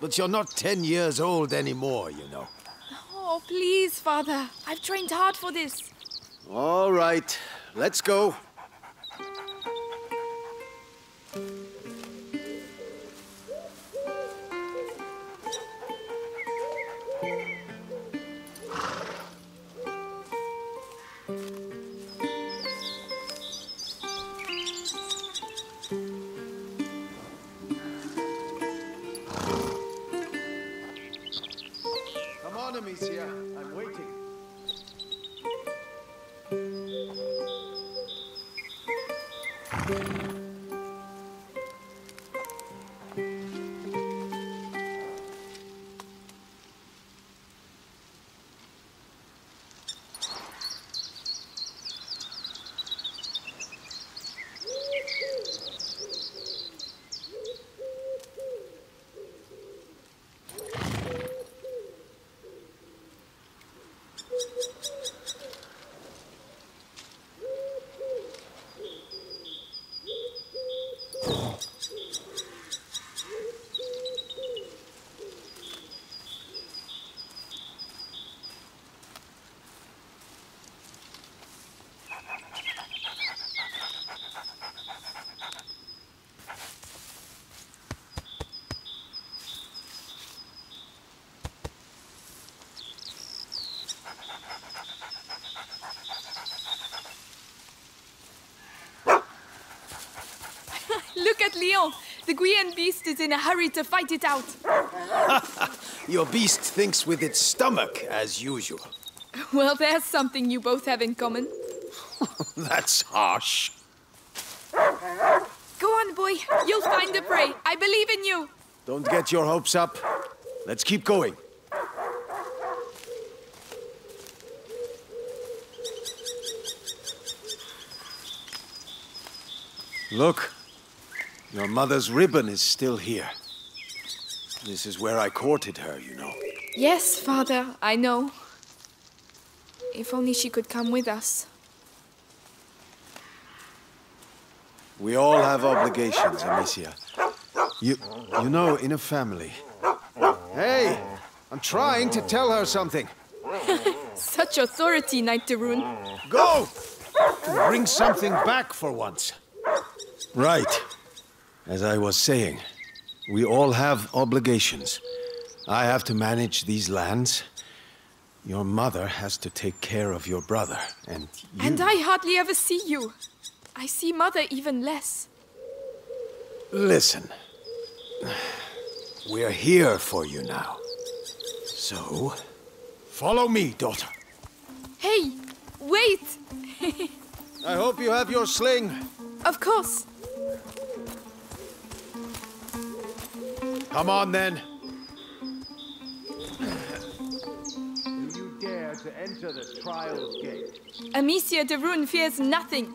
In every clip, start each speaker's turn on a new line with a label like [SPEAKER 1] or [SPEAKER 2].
[SPEAKER 1] But you're not ten years old anymore, you know.
[SPEAKER 2] Oh, please, father. I've trained hard for this.
[SPEAKER 1] All right, let's go.
[SPEAKER 2] Look at Leon. The Guyenne beast is in a hurry to fight it out.
[SPEAKER 1] Your beast thinks with its stomach, as usual.
[SPEAKER 2] Well, there's something you both have in common.
[SPEAKER 1] That's harsh.
[SPEAKER 2] Go on, boy. You'll find the prey. I believe in you.
[SPEAKER 1] Don't get your hopes up. Let's keep going. Look, your mother's ribbon is still here. This is where I courted her, you know.
[SPEAKER 2] Yes, father, I know. If only she could come with us.
[SPEAKER 1] We all have obligations, Amicia. You, you know, in a family. Hey, I'm trying to tell her something.
[SPEAKER 2] Such authority, Knight de Rune.
[SPEAKER 1] Go! Bring something back for once. Right. As I was saying, we all have obligations. I have to manage these lands. Your mother has to take care of your brother, and you...
[SPEAKER 2] And I hardly ever see you. I see mother even less.
[SPEAKER 1] Listen. We're here for you now. So, follow me, daughter.
[SPEAKER 2] Hey, wait!
[SPEAKER 1] I hope you have your sling.
[SPEAKER 2] Of course.
[SPEAKER 1] Come on, then. Do you dare to enter the trial gate?
[SPEAKER 2] Amicia de Rune fears nothing.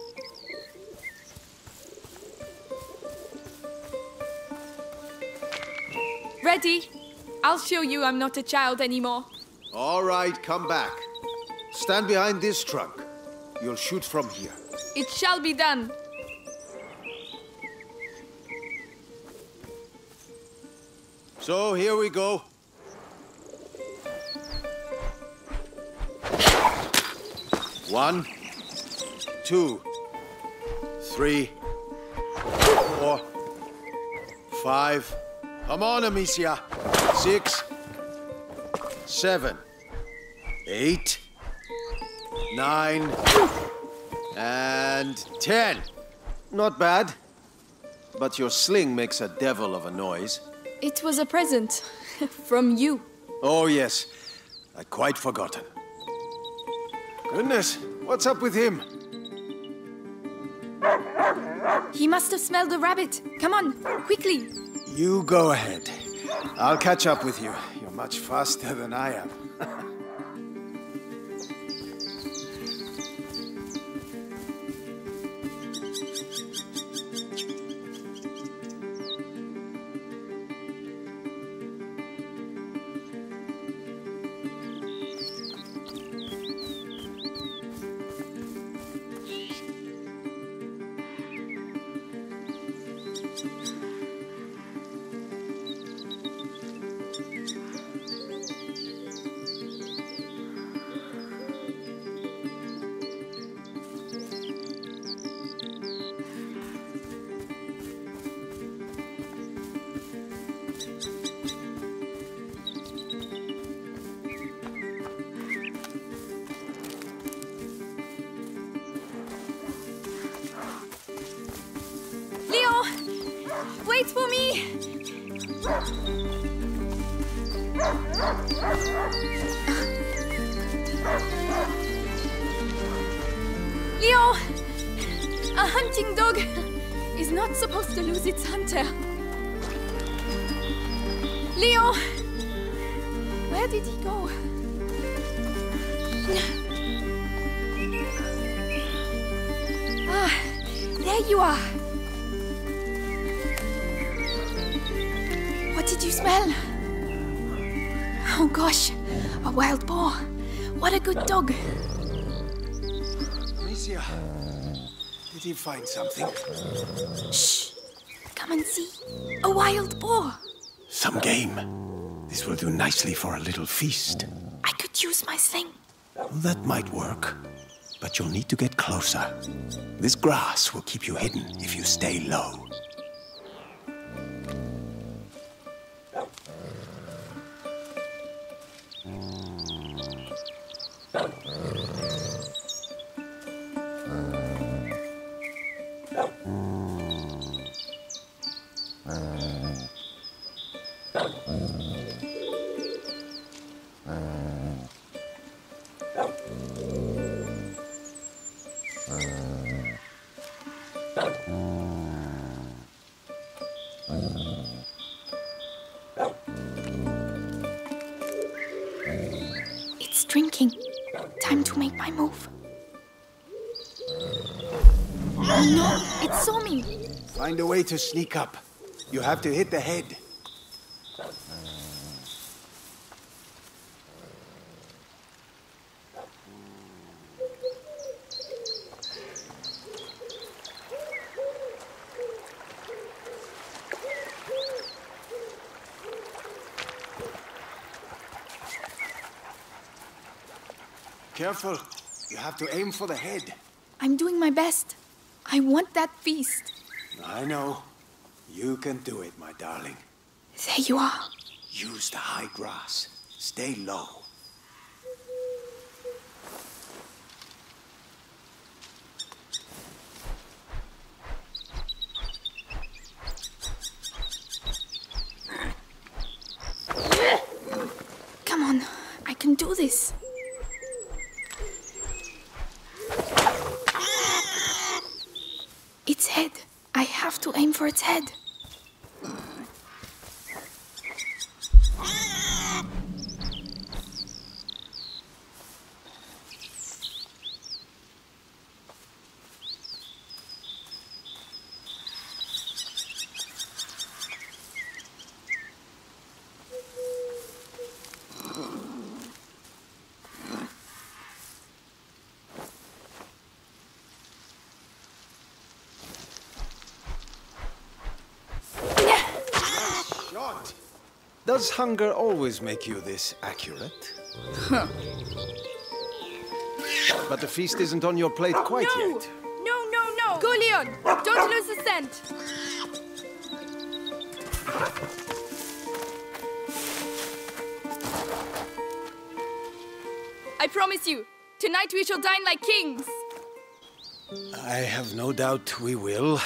[SPEAKER 2] Ready? I'll show you I'm not a child anymore.
[SPEAKER 1] All right, come back. Stand behind this trunk. You'll shoot from here.
[SPEAKER 2] It shall be done.
[SPEAKER 1] So here we go. One, two, three, four, five. Come on, Amicia. Six, seven, eight, nine, and ten. Not bad. But your sling makes a devil of a noise.
[SPEAKER 2] It was a present from you.
[SPEAKER 1] Oh, yes. I'd quite forgotten. Goodness, what's up with him?
[SPEAKER 2] He must have smelled a rabbit. Come on, quickly.
[SPEAKER 1] You go ahead. I'll catch up with you. You're much faster than I am.
[SPEAKER 2] Is not supposed to lose its hunter. Leo! Where did he go? Ah, there you are. What did you smell? Oh gosh, a wild boar. What a good dog.
[SPEAKER 1] Amicia, did he find something?
[SPEAKER 2] Shh. Come and see. A wild boar.
[SPEAKER 1] Some game. This will do nicely for a little feast.
[SPEAKER 2] I could use my sling.
[SPEAKER 1] That might work. But you'll need to get closer. This grass will keep you hidden if you stay low. Way to sneak up. You have to hit the head. Careful. You have to aim for the head.
[SPEAKER 2] I'm doing my best. I want that feast.
[SPEAKER 1] I know. You can do it, my darling.
[SPEAKER 2] There you are.
[SPEAKER 1] Use the high grass. Stay low. Does hunger always make you this accurate?
[SPEAKER 2] Huh.
[SPEAKER 1] But the feast isn't on your plate quite
[SPEAKER 2] no!
[SPEAKER 1] yet.
[SPEAKER 2] No, no, no! Go, Leon! Don't lose the scent! I promise you, tonight we shall dine like kings!
[SPEAKER 1] I have no doubt we will.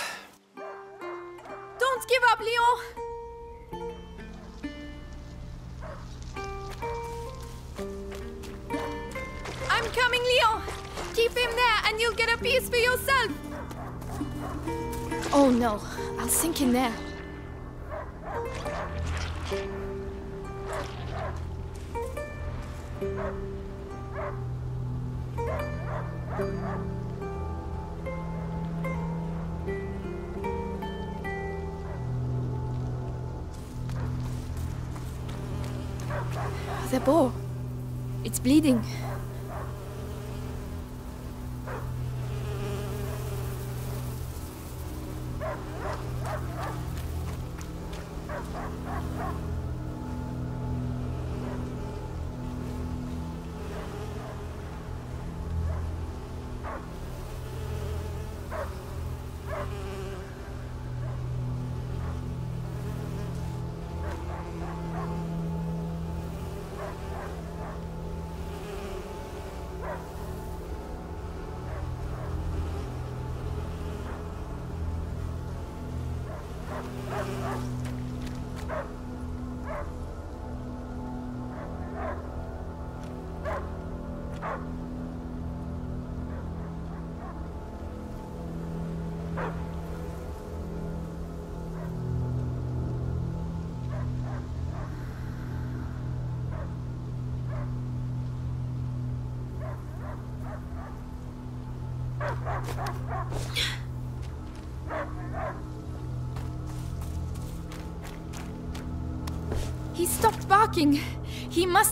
[SPEAKER 2] Oh no, I'll sink in there. The boar. It's bleeding.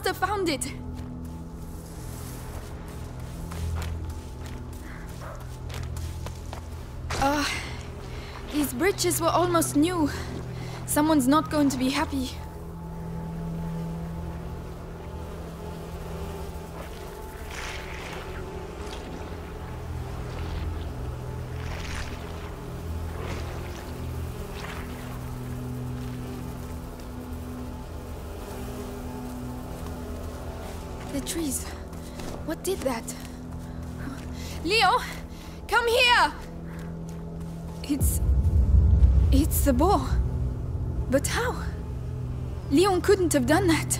[SPEAKER 2] Must have found it. Ah, these bridges were almost new. Someone's not going to be happy. Trees. What did that? Leo, come here! It's. It's the boar. But how? Leon couldn't have done that.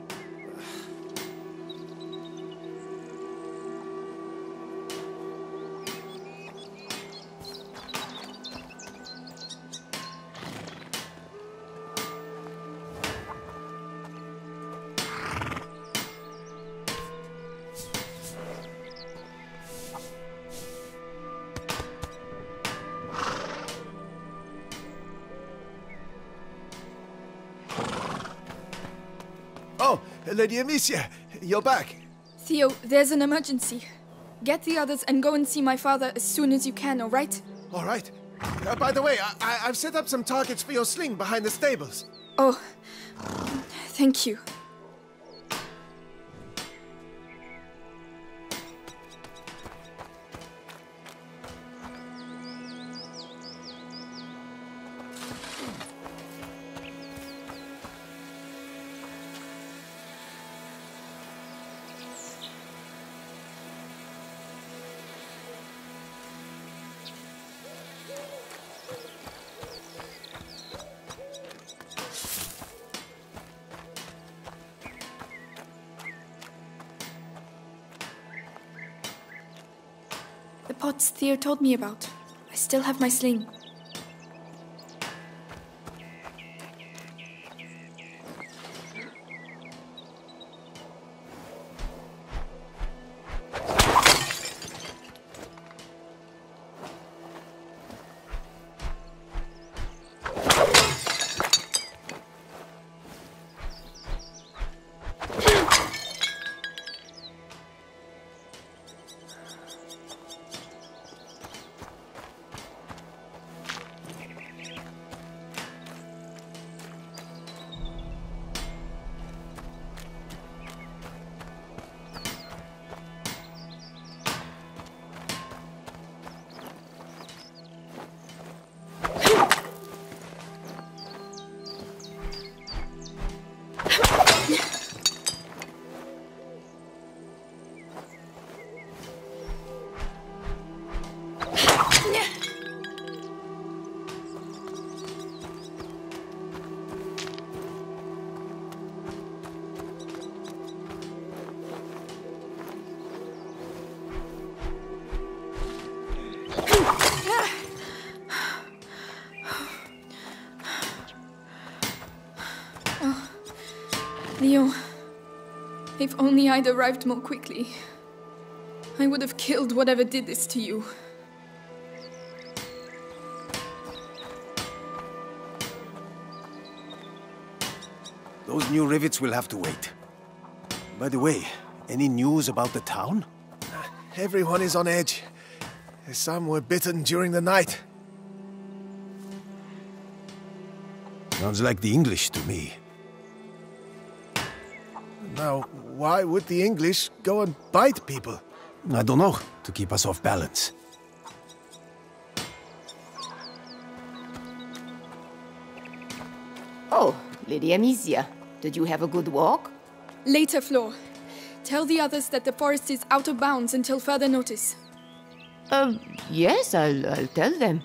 [SPEAKER 3] Lady Amicia, you're back.
[SPEAKER 2] Theo, there's an emergency. Get the others and go and see my father as soon as you can, all right?
[SPEAKER 3] All right. Uh, by the way, I, I, I've set up some targets for your sling behind the stables.
[SPEAKER 2] Oh, thank you. Theo told me about. I still have my sling. If only I'd arrived more quickly. I would have killed whatever did this to you.
[SPEAKER 1] Those new rivets will have to wait. By the way, any news about the town?
[SPEAKER 3] Everyone is on edge. Some were bitten during the night.
[SPEAKER 1] Sounds like the English to me.
[SPEAKER 3] Now, why would the English go and bite people?
[SPEAKER 1] I don't know, to keep us off balance.
[SPEAKER 4] Oh, Lady Amicia, did you have a good walk?
[SPEAKER 2] Later, Flor. Tell the others that the forest is out of bounds until further notice.
[SPEAKER 4] Uh, yes, I'll, I'll tell them.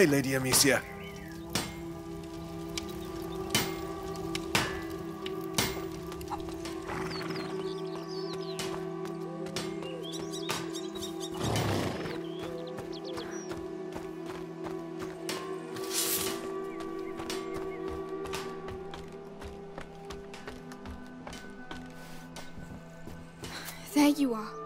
[SPEAKER 3] Day, Lady Amicia.
[SPEAKER 2] There you are.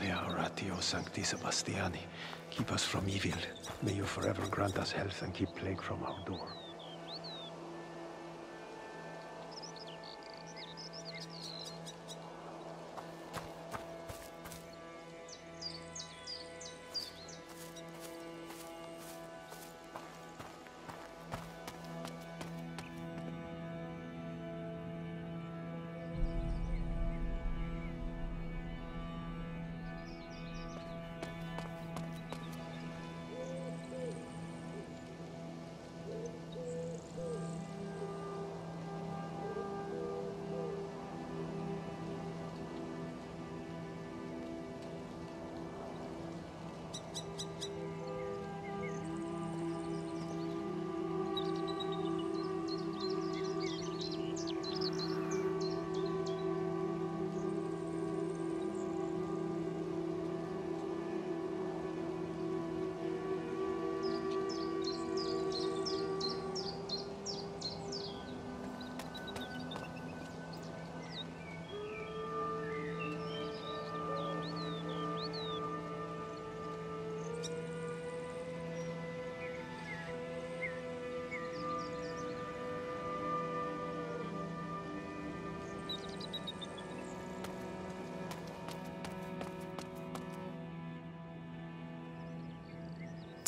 [SPEAKER 1] Alia Oratio Sancti Sebastiani, keep us from evil. May you forever grant us health and keep plague from our door.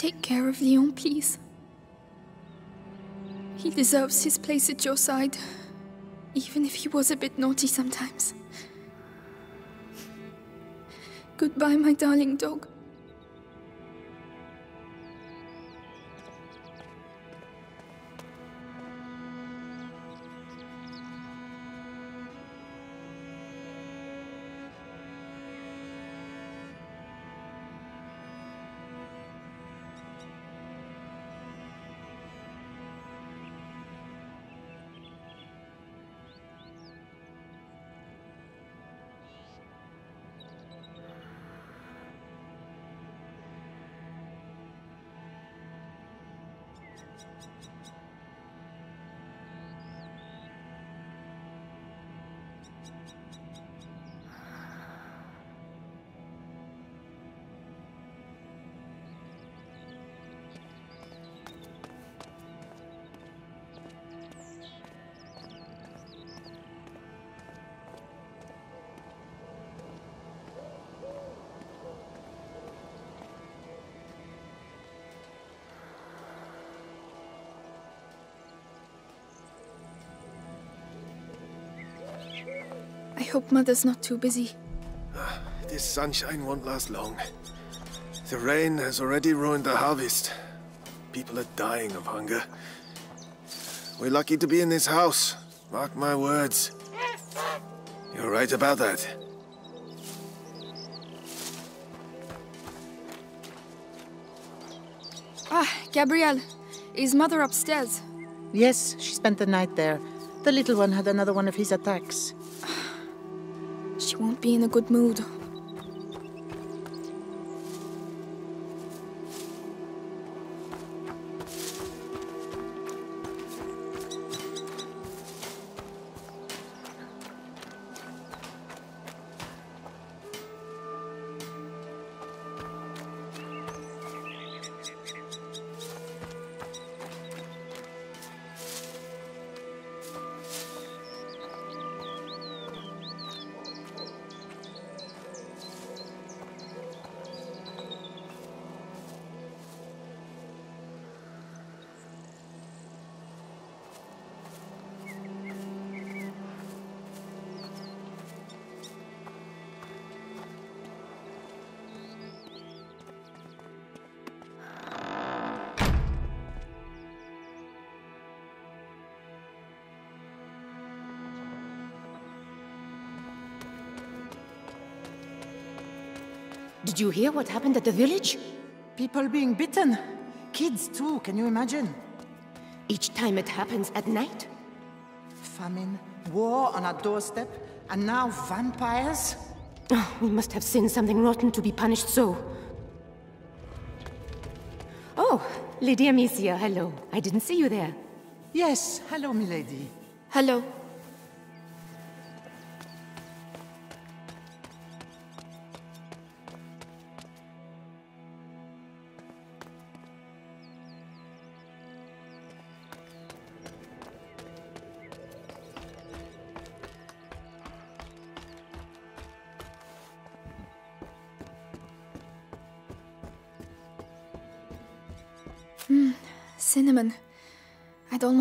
[SPEAKER 2] Take care of Leon, please. He deserves his place at your side, even if he was a bit naughty sometimes. Goodbye, my darling dog. Thank you. Hope Mother's not too busy.
[SPEAKER 3] This sunshine won't last long. The rain has already ruined the harvest. People are dying of hunger. We're lucky to be in this house. Mark my words. You're right about that.
[SPEAKER 2] Ah, Gabrielle. Is Mother upstairs?
[SPEAKER 5] Yes, she spent the night there. The little one had another one of his attacks.
[SPEAKER 2] She won't be in a good mood.
[SPEAKER 4] Did you hear what happened at the village?
[SPEAKER 5] People being bitten. Kids, too, can you imagine?
[SPEAKER 4] Each time it happens at night?
[SPEAKER 5] Famine, war on our doorstep, and now vampires?
[SPEAKER 4] Oh, we must have sinned something rotten to be punished so. Oh, Lady Amicia, hello. I didn't see you there.
[SPEAKER 5] Yes, hello, milady.
[SPEAKER 2] Hello.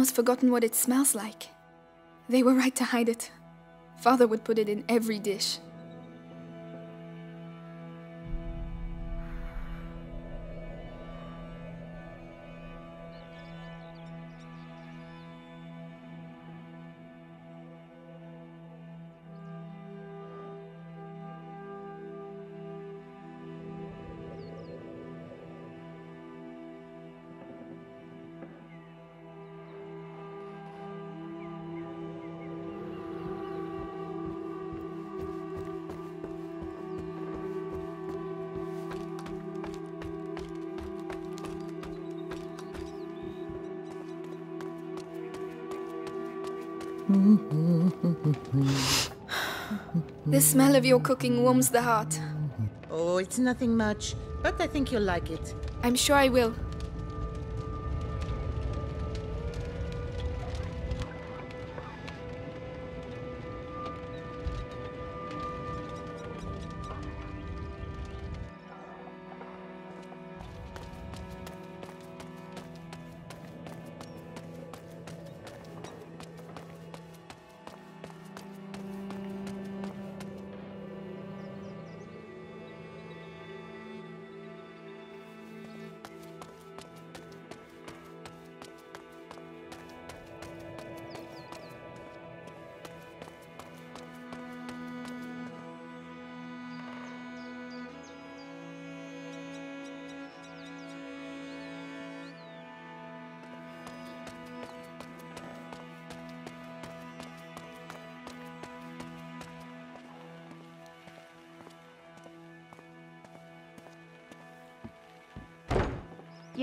[SPEAKER 2] Almost forgotten what it smells like. They were right to hide it. Father would put it in every dish. The smell of your cooking warms the heart.
[SPEAKER 5] Oh, it's nothing much, but I think you'll like it.
[SPEAKER 2] I'm sure I will.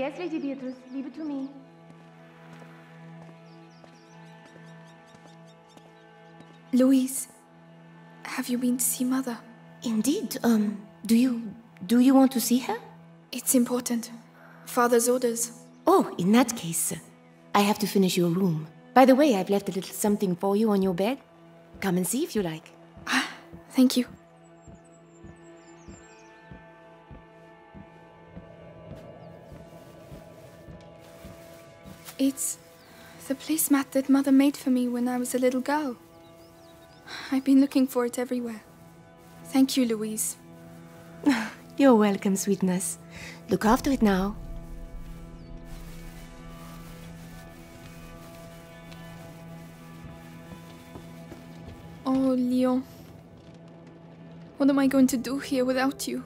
[SPEAKER 4] Yes, Lady Beatrice, leave it to me.
[SPEAKER 2] Louise, have you been to see Mother?
[SPEAKER 4] Indeed. Um, do you do you want to see her?
[SPEAKER 2] It's important. Father's orders.
[SPEAKER 4] Oh, in that case, I have to finish your room. By the way, I've left a little something for you on your bed. Come and see if you like.
[SPEAKER 2] Ah, thank you. It's the placemat that Mother made for me when I was a little girl. I've been looking for it everywhere. Thank you, Louise.
[SPEAKER 4] You're welcome, sweetness. Look after it now.
[SPEAKER 2] Oh, Leon. What am I going to do here without you?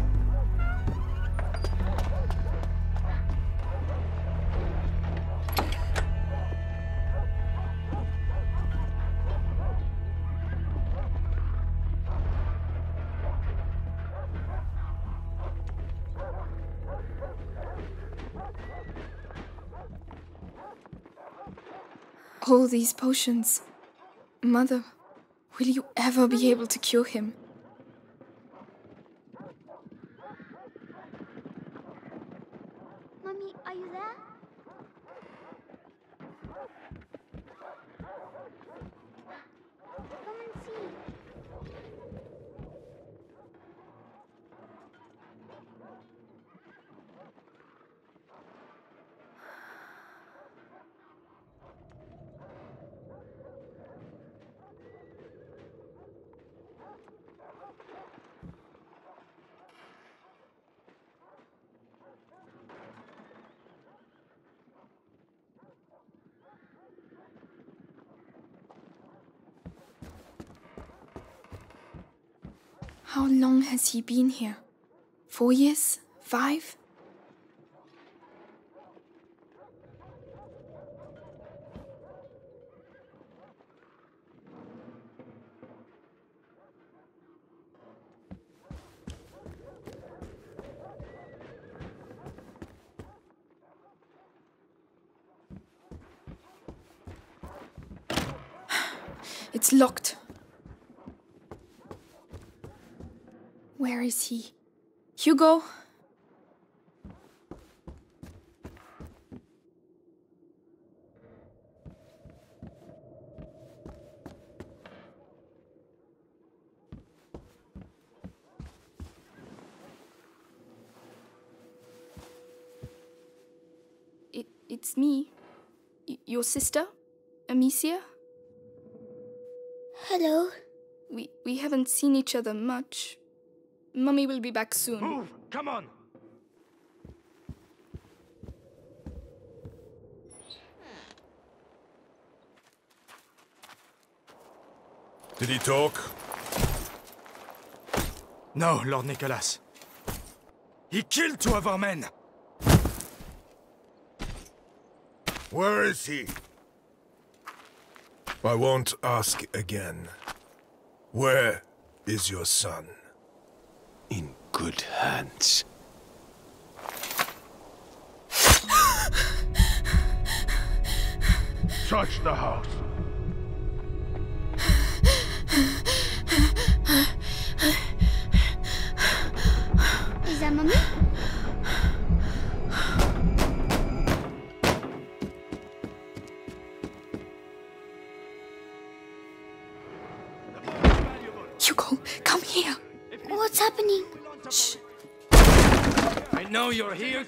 [SPEAKER 2] All these potions. Mother, will you ever be able to cure him? How long has he been here? Four years? Five? It's locked. Where is he? Hugo? It, it's me. Y- your sister? Amicia?
[SPEAKER 6] Hello.
[SPEAKER 2] We, we haven't seen each other much. Mummy will be back soon.
[SPEAKER 7] Move! Come on!
[SPEAKER 8] Did he talk?
[SPEAKER 7] No, Lord Nicholas. He killed two of our men!
[SPEAKER 8] Where is he? I won't ask again. Where is your son?
[SPEAKER 1] In good hands.
[SPEAKER 8] Touch the house.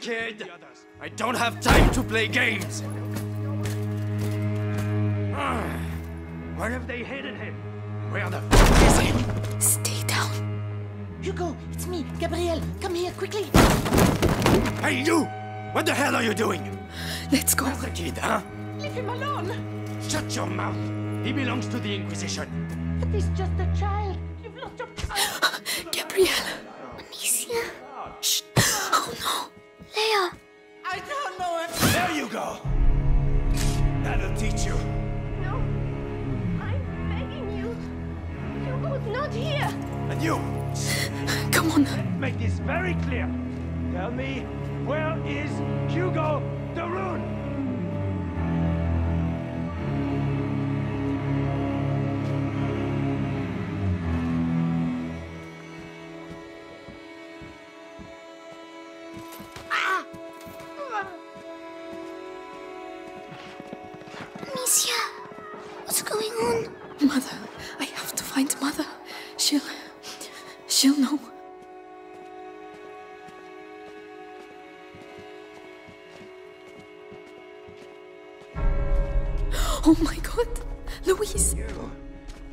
[SPEAKER 7] You're here, kid. I don't have time to play games. Where have they hidden him? Where the f is he?
[SPEAKER 2] Stay down.
[SPEAKER 5] Hugo, it's me, Gabriel. Come here, quickly.
[SPEAKER 7] Hey, you! What the hell are you doing?
[SPEAKER 2] Let's go.
[SPEAKER 7] Where's the kid, huh?
[SPEAKER 5] Leave him alone.
[SPEAKER 7] Shut your mouth. He belongs to the Inquisition.
[SPEAKER 5] But he's just a child. You've lost your child.
[SPEAKER 7] clear. Tell me,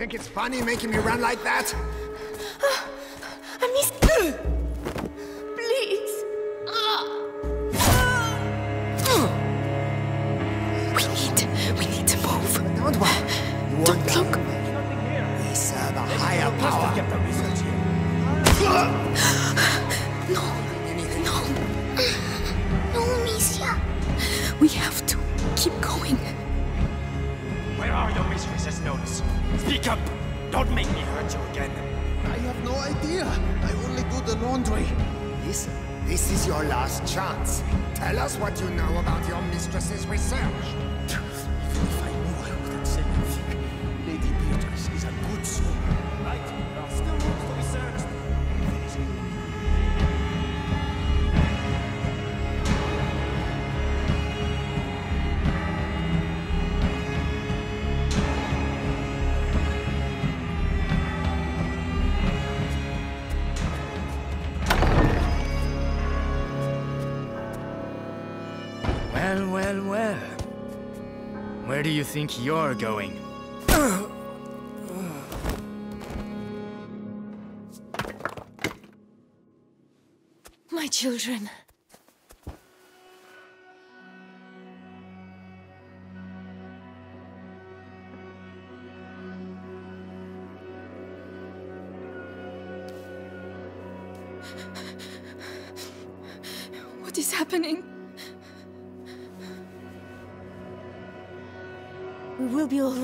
[SPEAKER 9] Think it's funny making me run like that?
[SPEAKER 2] Think
[SPEAKER 7] you're going?
[SPEAKER 10] My children.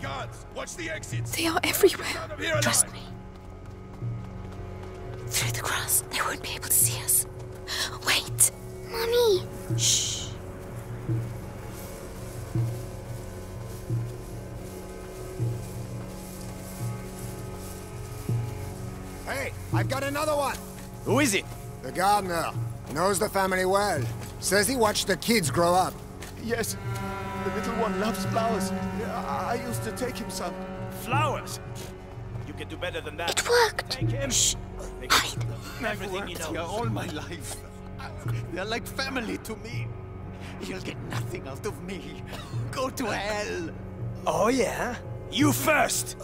[SPEAKER 8] Guards, watch the exits.
[SPEAKER 2] they are everywhere.
[SPEAKER 8] Out of here alive.
[SPEAKER 10] Trust me. Through the grass, they won't be able to see us.
[SPEAKER 2] Wait!
[SPEAKER 6] Mommy.
[SPEAKER 10] Shh.
[SPEAKER 9] Hey, I've got another one.
[SPEAKER 7] Who is it?
[SPEAKER 9] The gardener. Knows the family well. Says he watched the kids grow up.
[SPEAKER 1] Yes, the little one loves flowers. I I used to take him some.
[SPEAKER 7] Flowers. You can do better than that.
[SPEAKER 6] It worked.
[SPEAKER 7] Take him.
[SPEAKER 10] Shh.
[SPEAKER 7] Take
[SPEAKER 10] Hide.
[SPEAKER 7] everything he
[SPEAKER 1] Worked here all my life. They're like family to me. You'll get nothing out of me. Go to hell.
[SPEAKER 7] Oh yeah? You first!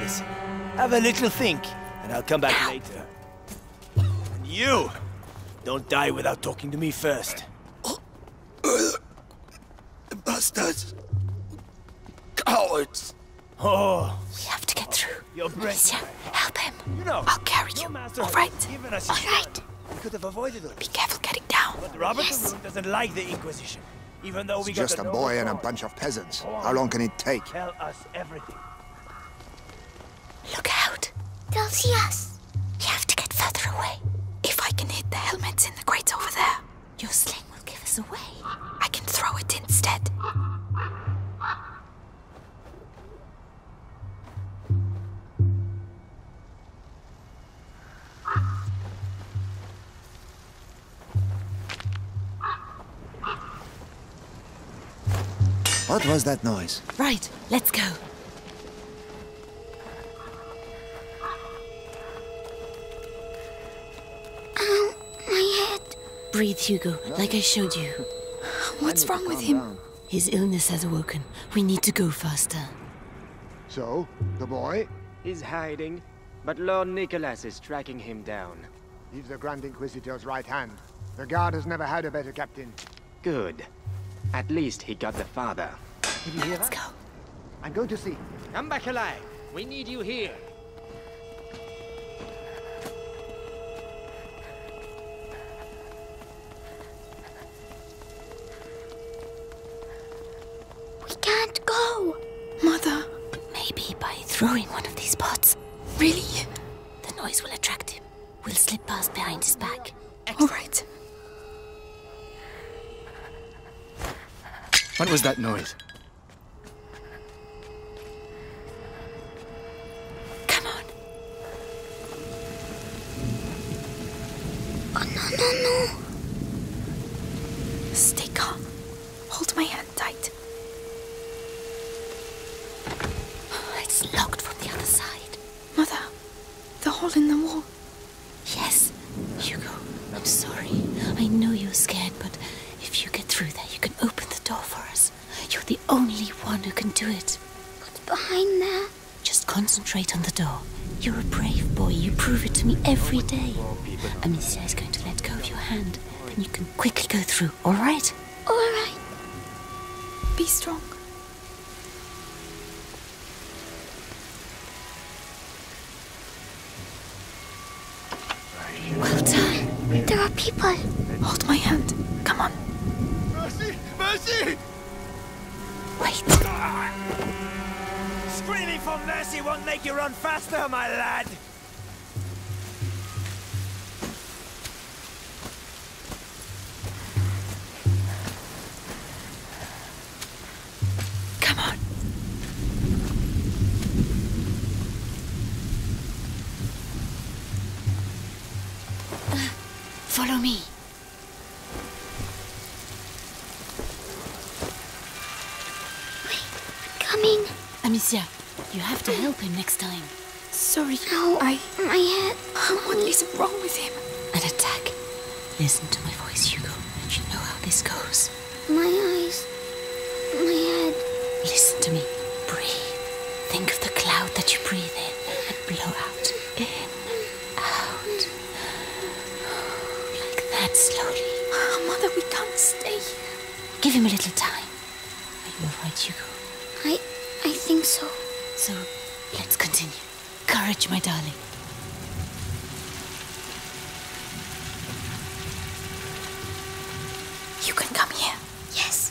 [SPEAKER 7] Listen, have a little think, and I'll come back later. And you! Don't die without talking to me first. Oh.
[SPEAKER 1] Bastards. Cowards.
[SPEAKER 7] Oh,
[SPEAKER 10] We have to get through.
[SPEAKER 7] you're
[SPEAKER 10] help him.
[SPEAKER 7] You know,
[SPEAKER 10] I'll carry you.
[SPEAKER 7] master
[SPEAKER 10] All
[SPEAKER 7] has
[SPEAKER 10] right.
[SPEAKER 7] given us
[SPEAKER 6] right.
[SPEAKER 7] We could have avoided it.
[SPEAKER 10] Be careful getting down.
[SPEAKER 7] But Robert
[SPEAKER 6] Yes.
[SPEAKER 7] the doesn't like the Inquisition. Even though we
[SPEAKER 9] It's
[SPEAKER 7] got
[SPEAKER 9] just a boy and a bunch of peasants. How long can it take?
[SPEAKER 7] Tell us everything.
[SPEAKER 10] Look out.
[SPEAKER 6] They'll see us.
[SPEAKER 10] We have to get further away.
[SPEAKER 2] If I can hit the helmets in the grate over there,
[SPEAKER 10] Your sling us away.
[SPEAKER 2] I can throw it instead.
[SPEAKER 9] What was that noise?
[SPEAKER 10] Right, let's go. Breathe, Hugo, like I showed you.
[SPEAKER 2] What's wrong with him?
[SPEAKER 10] His illness has awoken. We need to go faster.
[SPEAKER 9] So, the boy?
[SPEAKER 11] He's hiding, but Lord Nicholas is tracking him down.
[SPEAKER 9] He's the Grand Inquisitor's right hand. The guard has never had a better captain.
[SPEAKER 11] Good. At least he got the father.
[SPEAKER 9] Did you hear
[SPEAKER 10] Let's
[SPEAKER 9] that?
[SPEAKER 10] go.
[SPEAKER 9] I'm going to see.
[SPEAKER 11] Come back alive. We need you here.
[SPEAKER 7] Was that noise?
[SPEAKER 10] Can quickly go through, all right?
[SPEAKER 6] All right.
[SPEAKER 2] Be strong.
[SPEAKER 10] Well done.
[SPEAKER 6] There are people.
[SPEAKER 2] Hold my hand. Come on.
[SPEAKER 7] Mercy! Mercy!
[SPEAKER 10] Wait. Ah!
[SPEAKER 7] Screaming for mercy won't make you run faster, my lad!
[SPEAKER 2] Wrong with him?
[SPEAKER 10] An attack. Listen to my voice, Hugo. You know how this goes.
[SPEAKER 6] My eyes. My head.
[SPEAKER 10] Listen to me. Breathe. Think of the cloud that you breathe in and blow out. In, out. Like that slowly.
[SPEAKER 2] Mother, we can't stay.
[SPEAKER 10] Give him a little time. Are you alright, Hugo?
[SPEAKER 6] I. I think so.
[SPEAKER 10] So, let's continue. Courage, my darling.
[SPEAKER 2] You can come here.
[SPEAKER 6] Yes.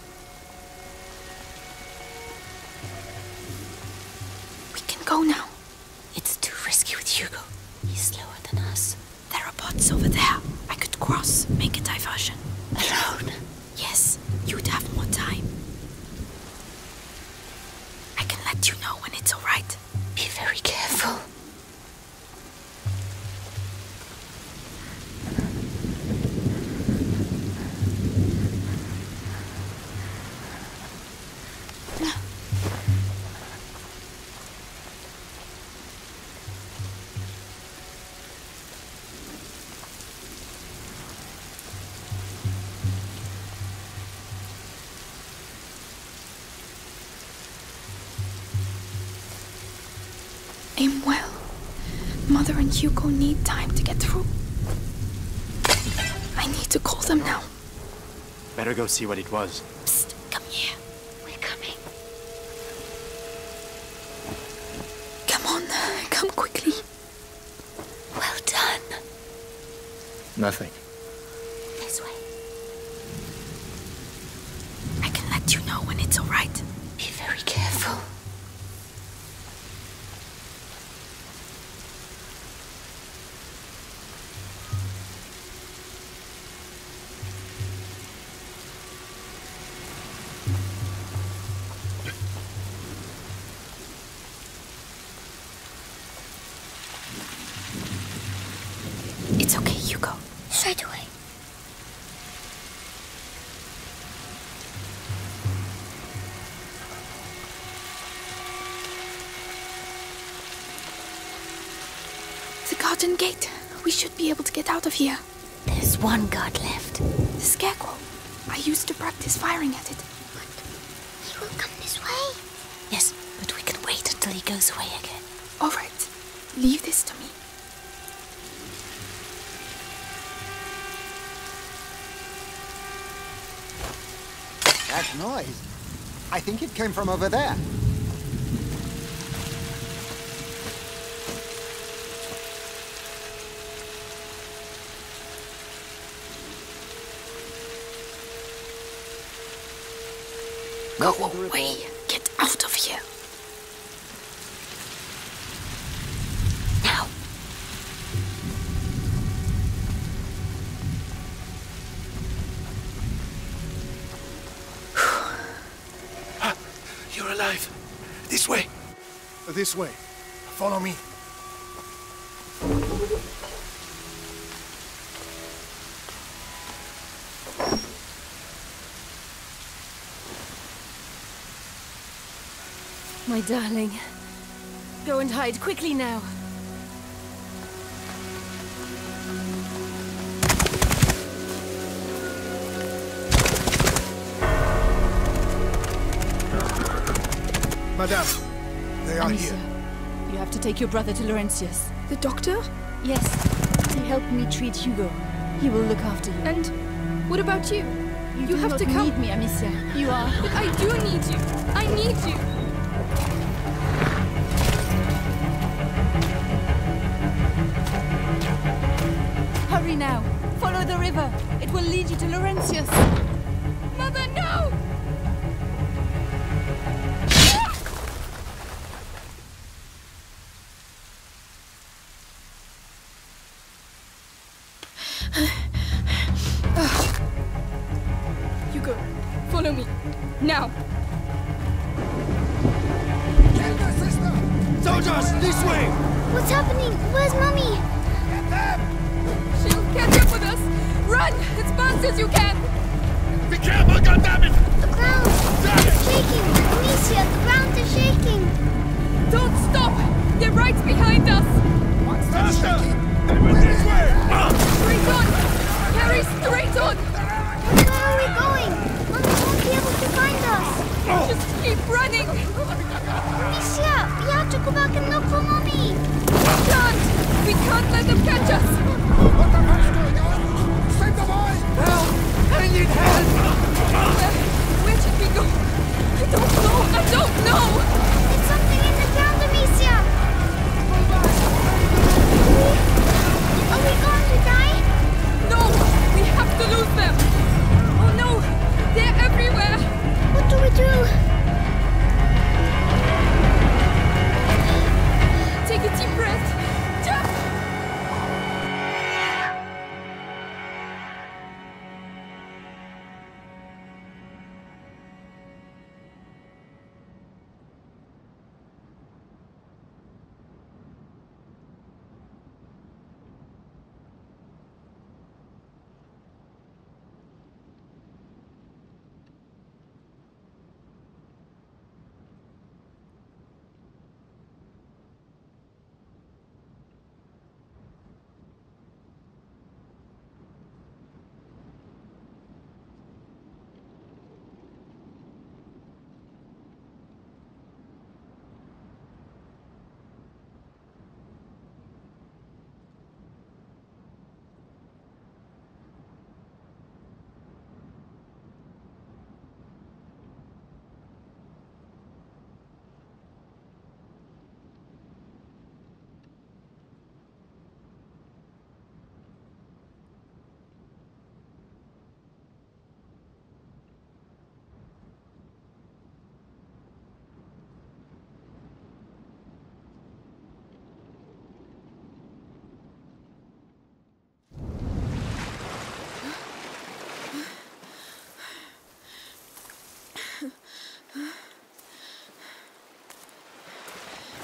[SPEAKER 2] And Hugo need time to get through. I need to call them now.
[SPEAKER 12] Better go see what it was.
[SPEAKER 2] Garden gate. We should be able to get out of here.
[SPEAKER 10] There's one guard left.
[SPEAKER 2] The scarecrow. I used to practice firing at it.
[SPEAKER 6] But He won't come this way.
[SPEAKER 10] Yes, but we can wait until he goes away again.
[SPEAKER 2] Alright. Leave this to me.
[SPEAKER 9] That noise. I think it came from over there.
[SPEAKER 3] Go away. Get out of here. Now.
[SPEAKER 8] You're alive. This way.
[SPEAKER 9] This way. Follow me.
[SPEAKER 10] My darling. Go and hide quickly now.
[SPEAKER 9] Madame, they are
[SPEAKER 10] Amicia,
[SPEAKER 9] here.
[SPEAKER 10] you have to take your brother to Laurentius.
[SPEAKER 3] The doctor?
[SPEAKER 10] Yes. He helped me treat Hugo. He will look after you.
[SPEAKER 2] And what about you?
[SPEAKER 10] You,
[SPEAKER 2] You
[SPEAKER 10] do
[SPEAKER 2] have
[SPEAKER 10] not
[SPEAKER 2] to come.
[SPEAKER 10] need me, Amicia. You are.
[SPEAKER 2] But I do need you. I need you.
[SPEAKER 10] Follow the river. It will lead you to Laurentius.
[SPEAKER 2] Mother, no!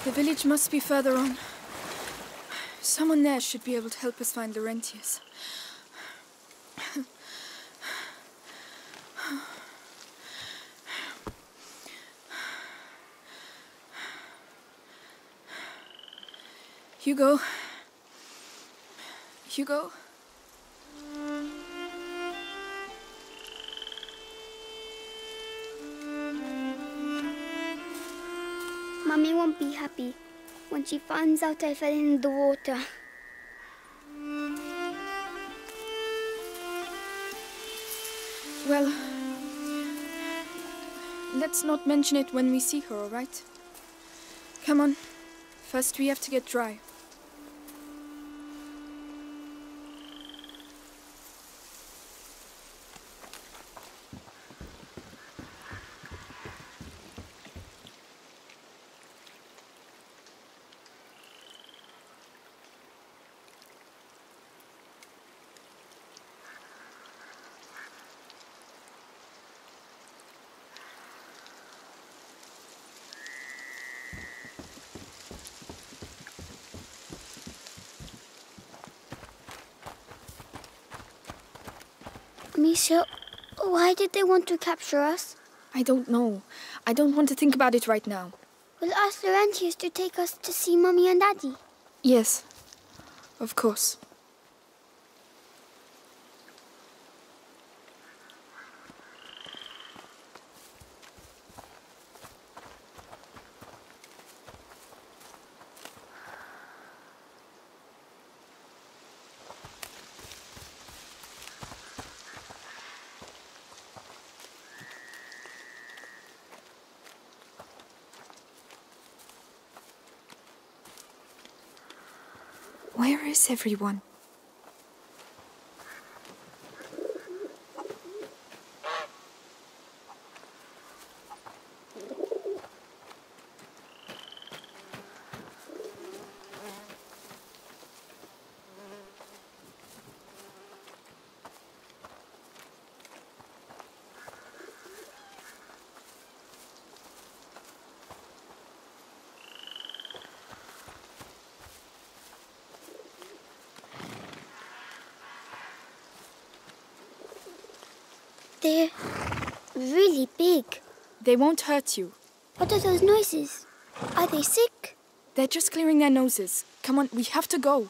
[SPEAKER 6] The
[SPEAKER 2] village must be further on. Someone there should be able to help us find Laurentius. Hugo. Hugo.
[SPEAKER 6] Happy when she finds out I fell in the water.
[SPEAKER 2] Well, let's not mention it when we see her, all right? Come on. First, we have to get dry.
[SPEAKER 6] Misha, why did they want to capture us?
[SPEAKER 2] I don't know. I don't want to think about it right now.
[SPEAKER 6] We'll ask Laurentius to take us to see Mummy and Daddy.
[SPEAKER 2] Yes, of course. Where is everyone?
[SPEAKER 6] really big.
[SPEAKER 2] They won't hurt you.
[SPEAKER 6] What are those noises? Are they sick?
[SPEAKER 2] They're just clearing their noses. Come on, we have to go.